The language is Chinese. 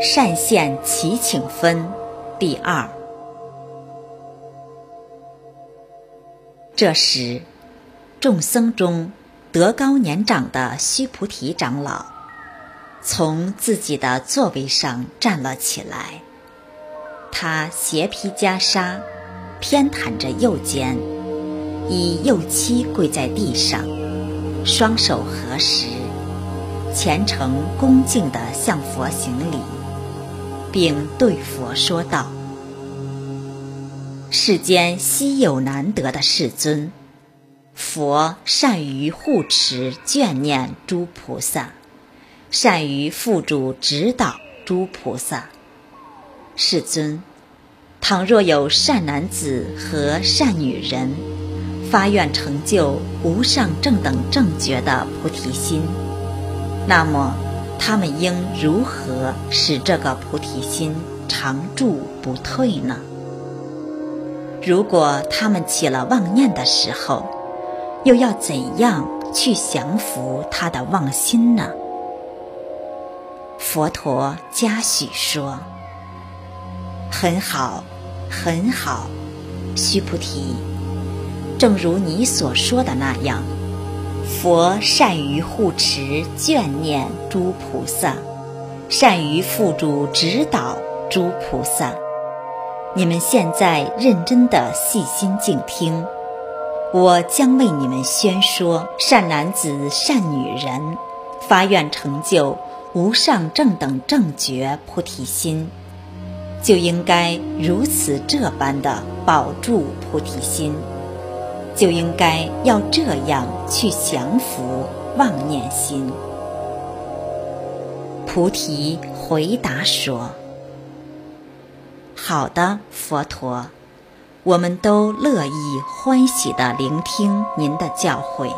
善现其请分第二。这时，众僧中德高年长的须菩提长老从自己的座位上站了起来，他斜披袈裟，偏袒着右肩，以右膝跪在地上，双手合十，虔诚恭敬地向佛行礼。并对佛说道：“世间稀有难得的世尊，佛善于护持眷念诸菩萨，善于付诸指导诸菩萨。世尊，倘若有善男子和善女人，发愿成就无上正等正觉的菩提心，那么。”他们应如何使这个菩提心常住不退呢？如果他们起了妄念的时候，又要怎样去降服他的妄心呢？佛陀嘉许说：“很好，很好，须菩提，正如你所说的那样。”佛善于护持眷念诸菩萨，善于付诸指导诸菩萨。你们现在认真的细心静听，我将为你们宣说：善男子、善女人发愿成就无上正等正觉菩提心，就应该如此这般的保住菩提心。就应该要这样去降服妄念心。菩提回答说：“好的，佛陀，我们都乐意欢喜地聆听您的教诲。”